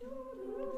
Doo-doo.